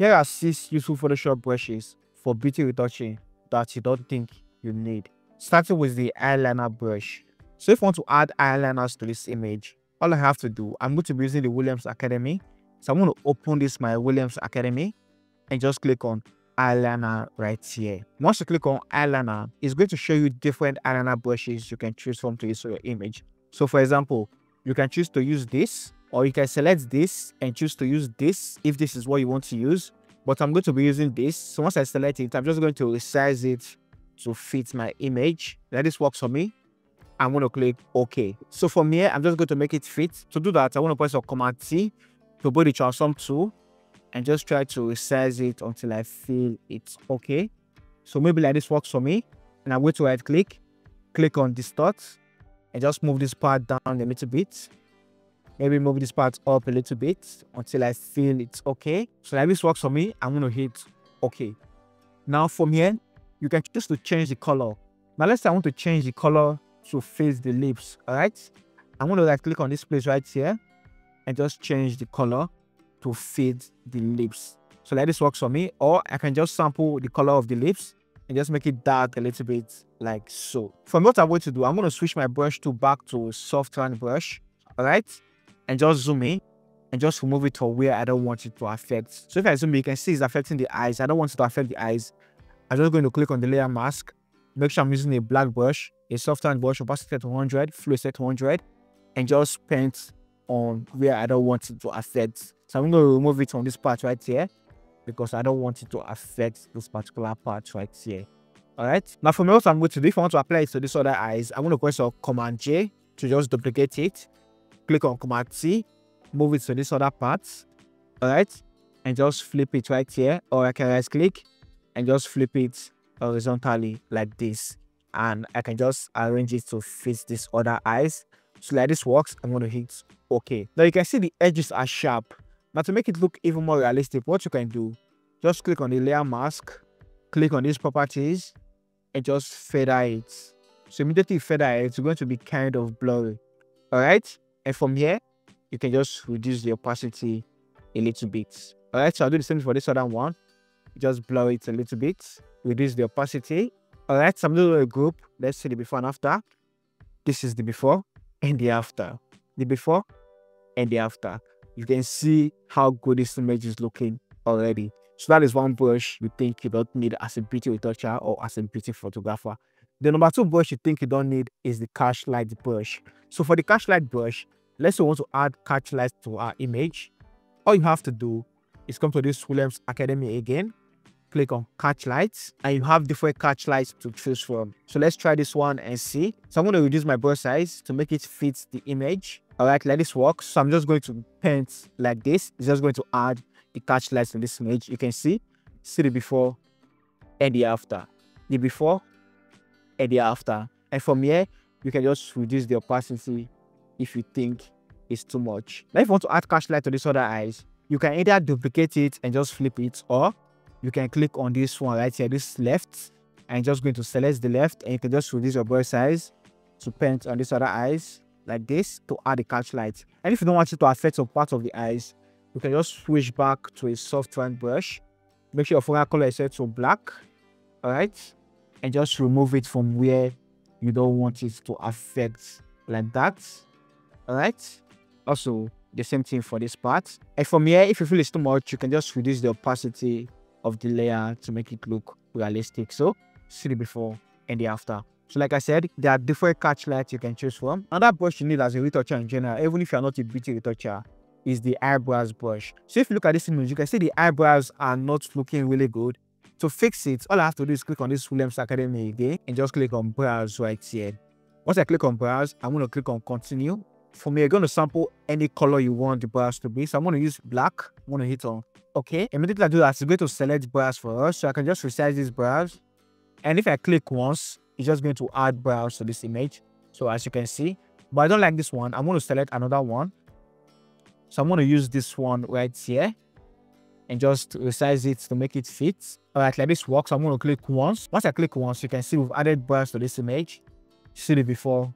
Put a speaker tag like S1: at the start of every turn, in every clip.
S1: Here are six useful Photoshop brushes for beauty retouching that you don't think you need. Starting with the eyeliner brush. So if you want to add eyeliners to this image, all I have to do, I'm going to be using the Williams Academy. So I'm going to open this my Williams Academy and just click on eyeliner right here. Once you click on eyeliner, it's going to show you different eyeliner brushes you can choose from to use for your image. So for example, you can choose to use this or you can select this and choose to use this if this is what you want to use. But I'm going to be using this. So once I select it, I'm just going to resize it to fit my image. That this works for me. I'm going to click OK. So from here, I'm just going to make it fit. To do that, I want to press a Command T to put the transform tool and just try to resize it until I feel it's okay. So maybe like this works for me. And I'm going to right click, click on distort and just move this part down a little bit. Maybe move this part up a little bit until I feel it's okay. So like this works for me, I'm going to hit okay. Now from here, you can choose to change the color. Now let's say I want to change the color to face the lips, all right? I'm going to right click on this place right here and just change the color to fit the lips. So like this works for me, or I can just sample the color of the lips and just make it dark a little bit like so. From what I'm going to do, I'm going to switch my brush to back to soft round brush, all right? And just zoom in and just remove it to where I don't want it to affect. So if I zoom in, you can see it's affecting the eyes. I don't want it to affect the eyes. I'm just going to click on the layer mask, make sure I'm using a black brush, a soft round brush, opacity to 100, flow set to 100, and just paint on where I don't want it to affect. So I'm going to remove it on this part right here because I don't want it to affect this particular part right here. All right. Now for me, what I'm going to do, if I want to apply it to this other eyes, I'm going to press on Command J to just duplicate it. Click on Command T, move it to this other part. All right. And just flip it right here. Or I can right click and just flip it horizontally like this. And I can just arrange it to fit this other eyes. So like this works, I'm going to hit OK. Now you can see the edges are sharp. Now to make it look even more realistic, what you can do, just click on the layer mask, click on these properties, and just feather it. So immediately feather it, it's going to be kind of blurry. Alright? And from here, you can just reduce the opacity a little bit. Alright, so I'll do the same for this other one. Just blur it a little bit, reduce the opacity. Alright, so I'm doing a group. Let's see the before and after. This is the before and the after. The before and the after. You can see how good this image is looking already. So that is one brush you think you don't need as a beauty retoucher or as a beauty photographer. The number two brush you think you don't need is the catch light brush. So for the catch light brush, let's say we want to add catch light to our image. All you have to do is come to this Williams Academy again, click on catch lights and you have different catch lights to choose from. So let's try this one and see. So I'm going to reduce my brush size to make it fit the image. All right, let this work. So I'm just going to paint like this. It's just going to add the catch lights to this image. You can see, see the before and the after. The before and the after. And from here, you can just reduce the opacity if you think it's too much. Now, if you want to add catch light to this other eyes, you can either duplicate it and just flip it, or you can click on this one right here, this left, and just going to select the left, and you can just reduce your brush size to paint on this other eyes like this to add the catch light. And if you don't want it to affect some part of the eyes, you can just switch back to a soft round brush. Make sure your foreground color is set to black. Alright. And just remove it from where you don't want it to affect like that. Alright. Also, the same thing for this part. And from here, if you feel it's too much, you can just reduce the opacity of the layer to make it look realistic. So, see the before and the after. So like I said, there are different catch lights you can choose from. Another brush you need as a retoucher in general, even if you're not a beauty retoucher, is the eyebrows brush. So if you look at this image, you can see the eyebrows are not looking really good. To fix it, all I have to do is click on this Williams Academy again and just click on brows right here. Once I click on brows, I'm going to click on continue. For me, you're going to sample any color you want the brows to be. So I'm going to use black. I'm going to hit on OK. Immediately I do that, it's going to select brows for us. So I can just resize these brows. And if I click once, it's just going to add brows to this image. So as you can see, but I don't like this one. I'm going to select another one. So I'm going to use this one right here and just resize it to make it fit. All right, like this works. I'm going to click once. Once I click once, you can see we've added brows to this image. See the before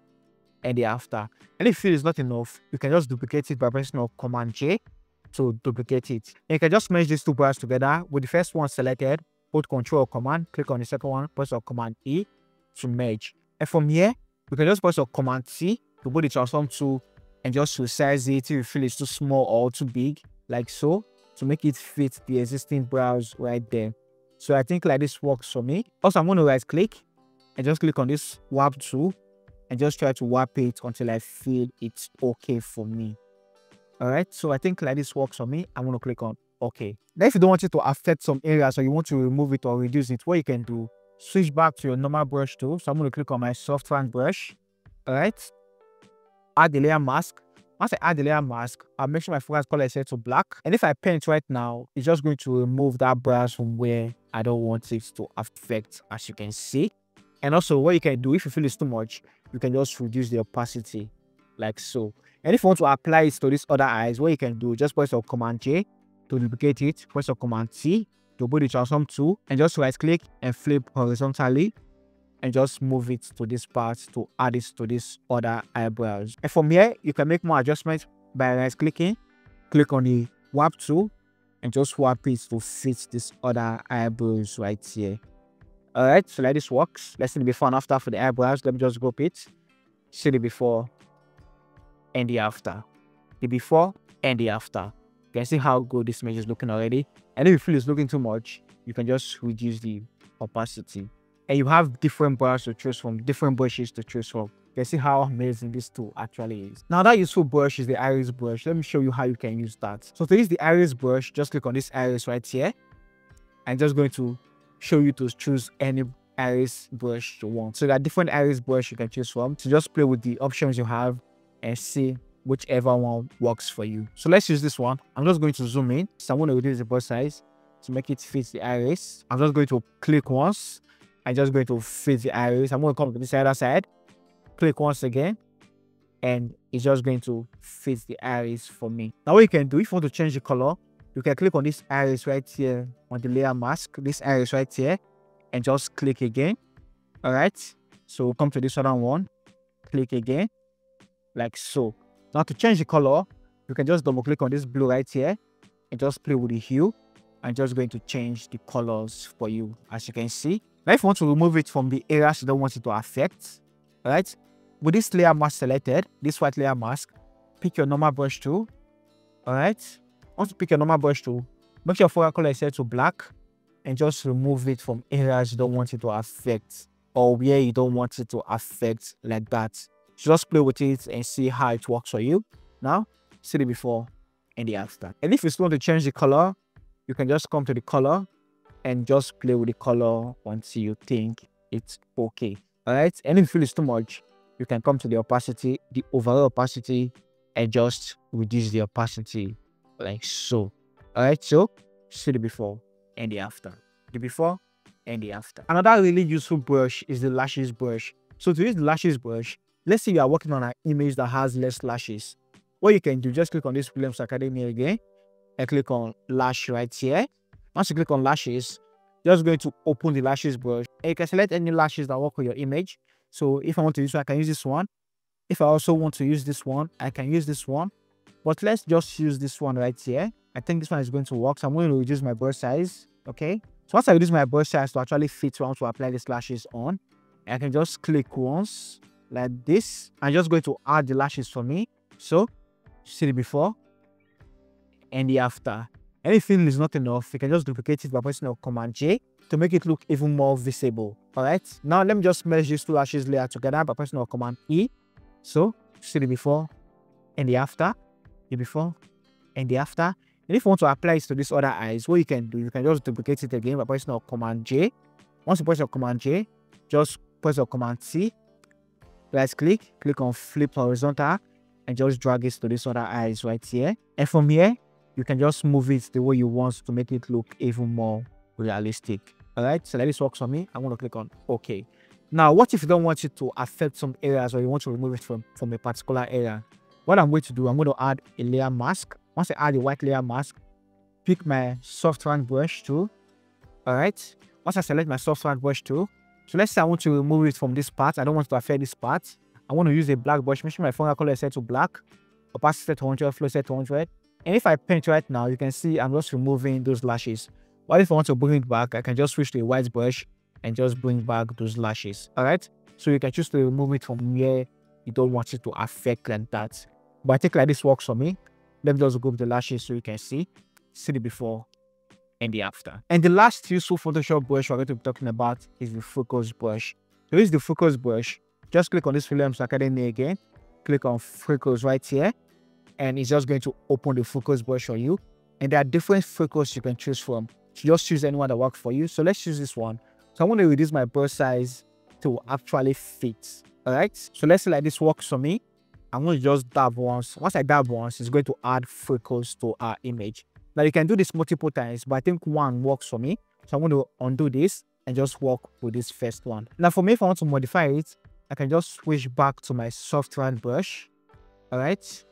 S1: and the after. And if it is not enough, you can just duplicate it by pressing Command J to duplicate it. And you can just merge these two brushes together with the first one selected, hold Control or Command, click on the second one, press or Command E to merge. And from here, you can just press or Command T to put the transform tool and just resize it if you feel it's too small or too big, like so, to make it fit the existing brows right there. So I think like this works for me. Also, I'm going to right click and just click on this warp tool and just try to warp it until I feel it's okay for me. All right, so I think like this works for me. I'm going to click on OK. Now, if you don't want it to affect some areas or you want to remove it or reduce it, what you can do, switch back to your normal brush tool. So I'm going to click on my soft brush. All right, add the layer mask. Once I add the layer mask, I'll make sure my focus color is set to black. And if I paint right now, it's just going to remove that brush from where I don't want it to affect, as you can see. And also what you can do, if you feel it's too much, you can just reduce the opacity like so. And if you want to apply it to these other eyes, what you can do, just press your Command J to duplicate it, press your Command T to put the transform tool, and just right click and flip horizontally and just move it to this part to add it to this other eyebrows. And from here, you can make more adjustments by right clicking, click on the warp tool and just warp it to fit this other eyebrows right here. Alright, so like this works. Let's see the before and after for the eyebrows. Let me just group it. See the before and the after. The before and the after. You can see how good this image is looking already. And if you feel it's looking too much, you can just reduce the opacity and you have different brushes to choose from, different brushes to choose from. You can see how amazing this tool actually is. Now that useful brush is the iris brush. Let me show you how you can use that. So to use the iris brush, just click on this iris right here. I'm just going to show you to choose any iris brush you want. So there are different iris brush you can choose from. So just play with the options you have and see whichever one works for you. So let's use this one. I'm just going to zoom in. So I'm going to reduce the brush size to make it fit the iris. I'm just going to click once I'm just going to fit the iris. I'm going to come to this other side, click once again, and it's just going to fit the iris for me. Now what you can do, if you want to change the color, you can click on this iris right here on the layer mask, this iris right here, and just click again. All right. So come to this other one, click again, like so. Now to change the color, you can just double click on this blue right here and just play with the hue. I'm just going to change the colors for you, as you can see. Now, if you want to remove it from the areas you don't want it to affect, right? With this layer mask selected, this white layer mask, pick your normal brush tool, all right? Once you pick your normal brush tool, make sure your foreground color is set to black and just remove it from areas you don't want it to affect or where you don't want it to affect like that. Just play with it and see how it works for you. Now, see the before and the after. And if you still want to change the color, you can just come to the color and just play with the color once you think it's okay. All right. And if you feel too much, you can come to the opacity, the overall opacity, and just reduce the opacity like so. All right. So see the before and the after. The before and the after. Another really useful brush is the lashes brush. So to use the lashes brush, let's say you are working on an image that has less lashes. What you can do, just click on this Williams Academy again and click on lash right here once you click on lashes, just going to open the lashes brush. And you can select any lashes that work with your image. So if I want to use I can use this one. If I also want to use this one, I can use this one. But let's just use this one right here. I think this one is going to work. So I'm going to reduce my brush size. Okay. So once I reduce my brush size to actually fit where I want to apply these lashes on, I can just click once like this. I'm just going to add the lashes for me. So see the before and the after. Anything is not enough, you can just duplicate it by pressing Command J to make it look even more visible. Alright, now let me just merge these two lashes layer together by pressing Command E. So, see the before and the after, the before and the after. And if you want to apply it to these other eyes, what you can do, you can just duplicate it again by pressing Command J. Once you press your Command J, just press your Command T, right click, click on flip horizontal, and just drag it to this other eyes right here. And from here, you can just move it the way you want to make it look even more realistic. All right, so let this work for me. I'm to click on OK. Now, what if you don't want it to affect some areas or you want to remove it from, from a particular area? What I'm going to do, I'm going to add a layer mask. Once I add a white layer mask, pick my soft round brush tool. All right. Once I select my soft round brush tool, so let's say I want to remove it from this part. I don't want to affect this part. I want to use a black brush. Make sure my foreground color is set to black. Opacity set to 100, flow set to 100 And if I paint right now, you can see I'm just removing those lashes. But if I want to bring it back, I can just switch to a white brush and just bring back those lashes. All right. So you can choose to remove it from where you don't want it to affect like that. But I think like this works for me. Let me just go with the lashes so you can see, see the before and the after. And the last useful Photoshop brush we're going to be talking about is the focus brush. So is the focus brush. Just click on this Williams Academy again. Click on focus right here. And it's just going to open the focus brush for you. And there are different focus you can choose from. Just choose anyone that works for you. So let's choose this one. So I want to reduce my brush size to actually fit. All right. So let's say like this works for me. I'm going to just dab once. Once I dab once, it's going to add focus to our image. Now you can do this multiple times, but I think one works for me. So I'm going to undo this and just work with this first one. Now for me, if I want to modify it, I can just switch back to my soft round brush. All right.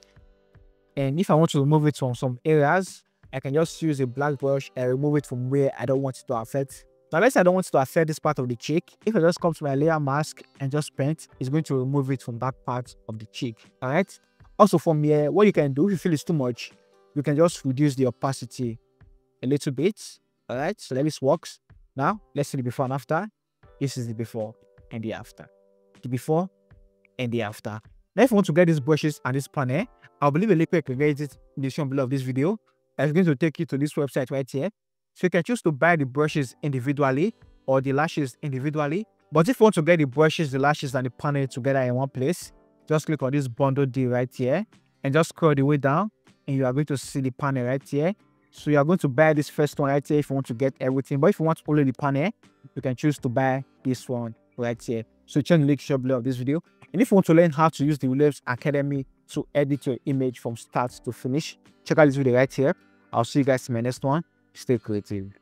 S1: And if I want to remove it from some areas, I can just use a black brush and remove it from where I don't want it to affect. Now let's say I don't want it to affect this part of the cheek. If I just come to my layer mask and just paint, it's going to remove it from that part of the cheek. All right. Also from here, eh, what you can do if you feel it's too much, you can just reduce the opacity a little bit. All right, so let this works. Now, let's see the before and after. This is the before and the after. The before and the after. Now, if you want to get these brushes and this panel, I'll leave a link where you can get it in the description below of this video. It's going to take you to this website right here. So you can choose to buy the brushes individually or the lashes individually. But if you want to get the brushes, the lashes, and the panel together in one place, just click on this bundle deal right here and just scroll the way down and you are going to see the panel right here. So you are going to buy this first one right here if you want to get everything. But if you want only the panel, you can choose to buy this one right here. So check the link shop below of this video. And if you want to learn how to use the Williams Academy to edit your image from start to finish, check out this video right here. I'll see you guys in my next one. Stay creative.